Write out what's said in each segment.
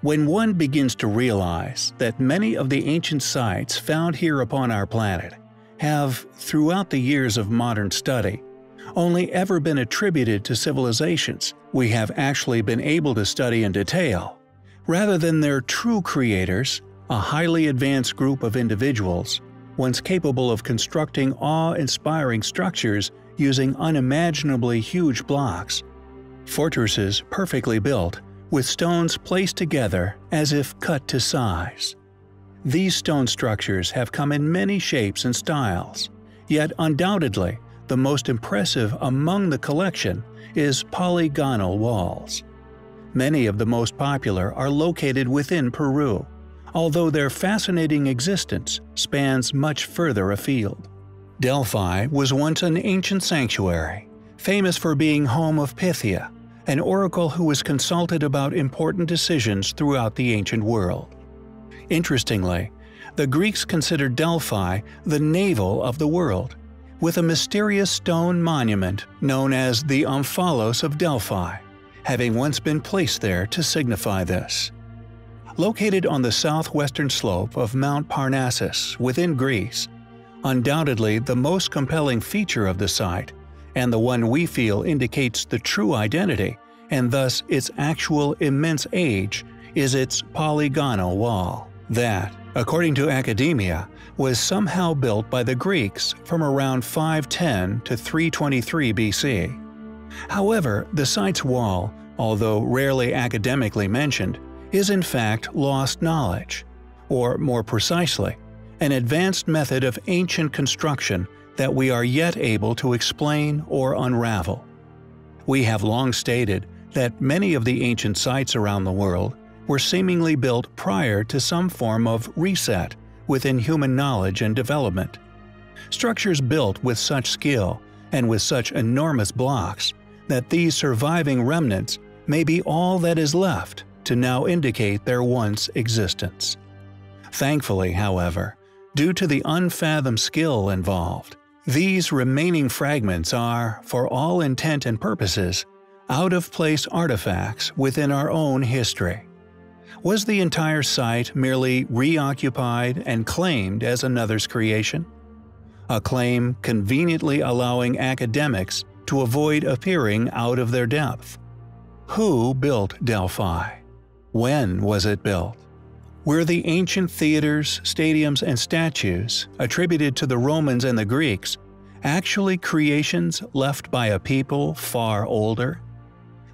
When one begins to realize that many of the ancient sites found here upon our planet have, throughout the years of modern study, only ever been attributed to civilizations we have actually been able to study in detail, rather than their true creators, a highly advanced group of individuals, once capable of constructing awe-inspiring structures using unimaginably huge blocks. Fortresses perfectly built, with stones placed together as if cut to size. These stone structures have come in many shapes and styles, yet undoubtedly the most impressive among the collection is polygonal walls. Many of the most popular are located within Peru, although their fascinating existence spans much further afield. Delphi was once an ancient sanctuary, famous for being home of Pythia, an oracle who was consulted about important decisions throughout the ancient world. Interestingly, the Greeks considered Delphi the navel of the world, with a mysterious stone monument known as the Omphalos of Delphi, having once been placed there to signify this. Located on the southwestern slope of Mount Parnassus within Greece, undoubtedly the most compelling feature of the site and the one we feel indicates the true identity, and thus its actual immense age, is its polygonal wall. That, according to academia, was somehow built by the Greeks from around 510 to 323 BC. However, the site's wall, although rarely academically mentioned, is in fact lost knowledge, or more precisely, an advanced method of ancient construction that we are yet able to explain or unravel. We have long stated that many of the ancient sites around the world were seemingly built prior to some form of reset within human knowledge and development. Structures built with such skill and with such enormous blocks that these surviving remnants may be all that is left to now indicate their once existence. Thankfully, however, due to the unfathomed skill involved, these remaining fragments are, for all intent and purposes, out-of-place artifacts within our own history. Was the entire site merely reoccupied and claimed as another's creation? A claim conveniently allowing academics to avoid appearing out of their depth. Who built Delphi? When was it built? Were the ancient theaters, stadiums, and statues, attributed to the Romans and the Greeks, actually creations left by a people far older?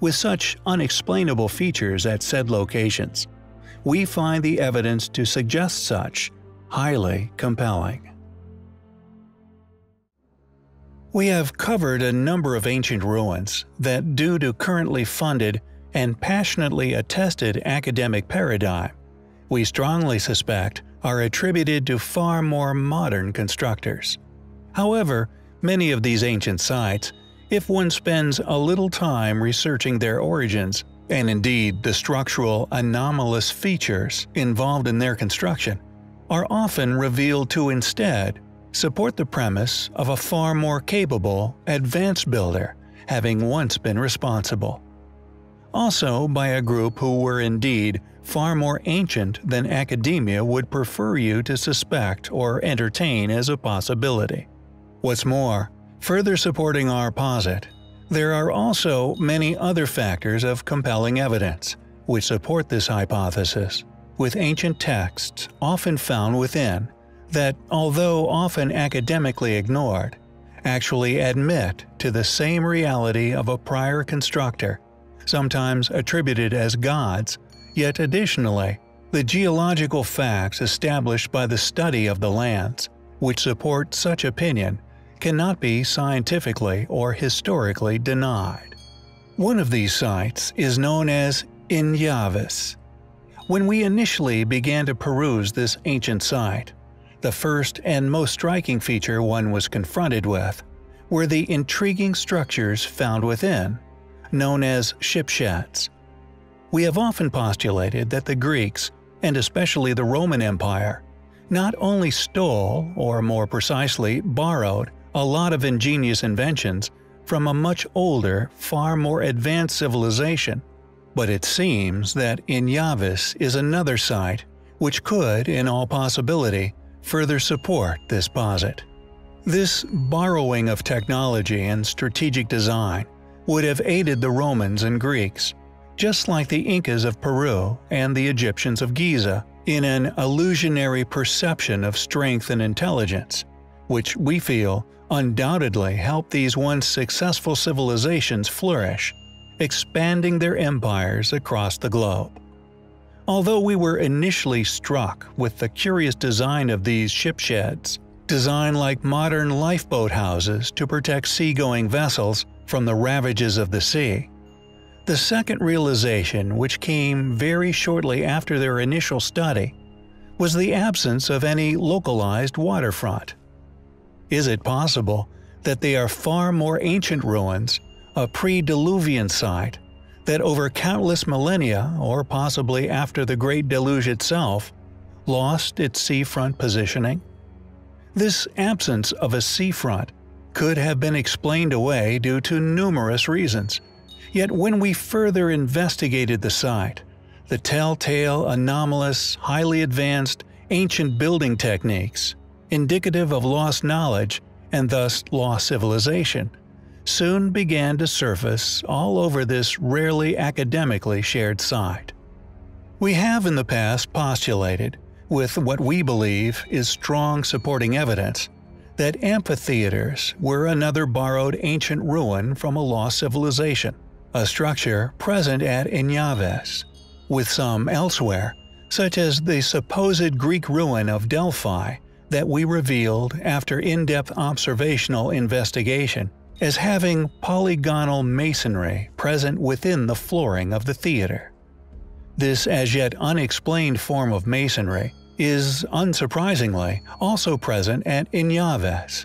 With such unexplainable features at said locations, we find the evidence to suggest such highly compelling. We have covered a number of ancient ruins that, due to currently funded and passionately attested academic paradigm, we strongly suspect are attributed to far more modern constructors. However, many of these ancient sites, if one spends a little time researching their origins, and indeed the structural anomalous features involved in their construction, are often revealed to instead support the premise of a far more capable, advanced builder having once been responsible. Also by a group who were indeed far more ancient than academia would prefer you to suspect or entertain as a possibility. What's more, further supporting our posit, there are also many other factors of compelling evidence, which support this hypothesis, with ancient texts often found within, that although often academically ignored, actually admit to the same reality of a prior constructor, sometimes attributed as gods, yet additionally, the geological facts established by the study of the lands, which support such opinion, cannot be scientifically or historically denied. One of these sites is known as Oiniades. When we initially began to peruse this ancient site, the first and most striking feature one was confronted with were the intriguing structures found within, known as shipsheds. We have often postulated that the Greeks, and especially the Roman Empire, not only stole, or more precisely borrowed, a lot of ingenious inventions from a much older, far more advanced civilization, But it seems that Oiniades is another site which could, in all possibility, further support this posit. This borrowing of technology and strategic design would have aided the Romans and Greeks, just like the Incas of Peru and the Egyptians of Giza, in an illusionary perception of strength and intelligence, which we feel undoubtedly helped these once successful civilizations flourish, expanding their empires across the globe. Although we were initially struck with the curious design of these ship sheds, designed like modern lifeboat houses to protect seagoing vessels from the ravages of the sea. The second realization, which came very shortly after their initial study, was the absence of any localized waterfront. Is it possible that they are far more ancient ruins, a pre-Diluvian site, that over countless millennia, or possibly after the Great Deluge itself, lost its seafront positioning? This absence of a seafront could have been explained away due to numerous reasons. Yet when we further investigated the site, the telltale, anomalous, highly advanced, ancient building techniques, indicative of lost knowledge and thus lost civilization, soon began to surface all over this rarely academically shared site. We have in the past postulated with what we believe is strong supporting evidence that amphitheaters were another borrowed ancient ruin from a lost civilization, a structure present at Oiniades, with some elsewhere, such as the supposed Greek ruin of Delphi that we revealed after in-depth observational investigation as having polygonal masonry present within the flooring of the theater. This as yet unexplained form of masonry is, unsurprisingly, also present at Oiniades,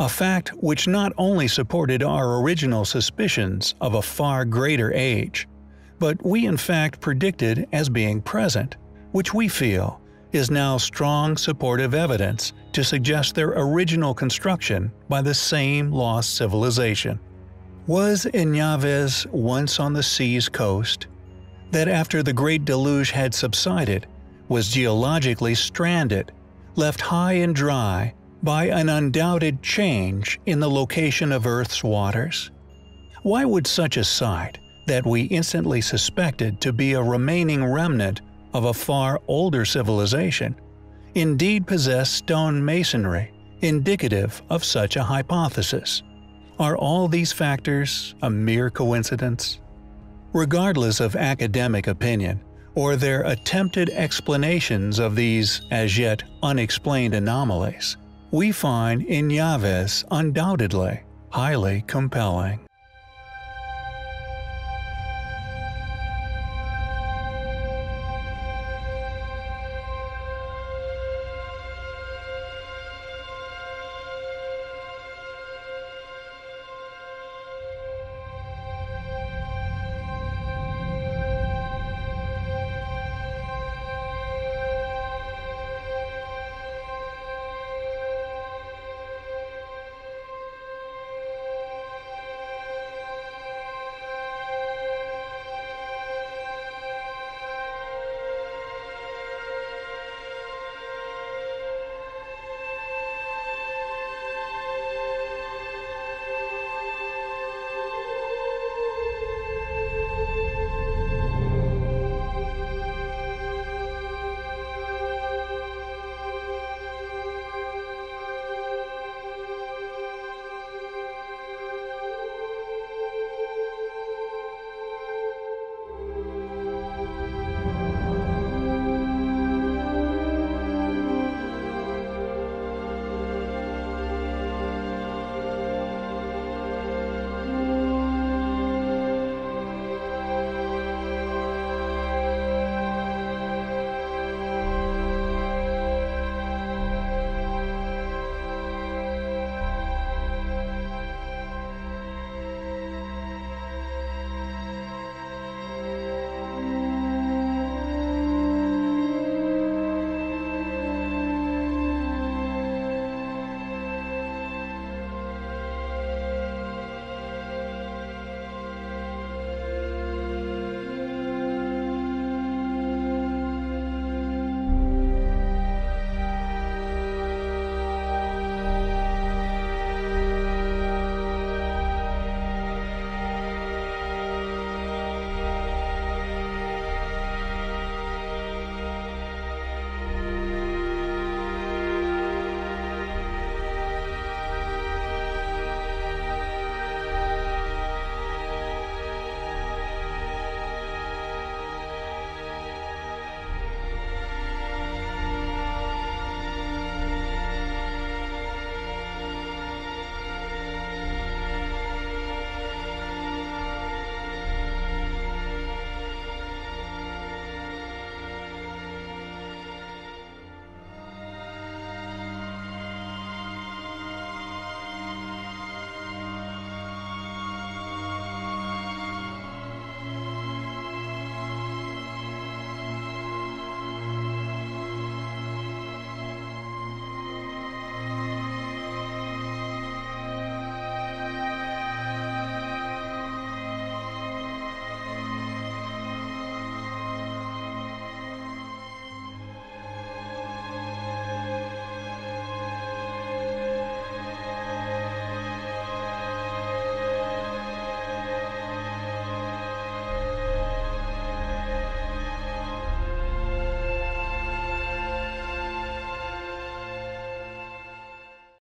a fact which not only supported our original suspicions of a far greater age, but we in fact predicted as being present, which we feel is now strong supportive evidence to suggest their original construction by the same lost civilization. Was Oiniades once on the sea's coast? That after the Great Deluge had subsided, was geologically stranded, left high and dry by an undoubted change in the location of Earth's waters? Why would such a site, that we instantly suspected to be a remaining remnant of a far older civilization, indeed possess stone masonry indicative of such a hypothesis? Are all these factors a mere coincidence? Regardless of academic opinion, or their attempted explanations of these as yet unexplained anomalies, we find in Oiniades undoubtedly highly compelling.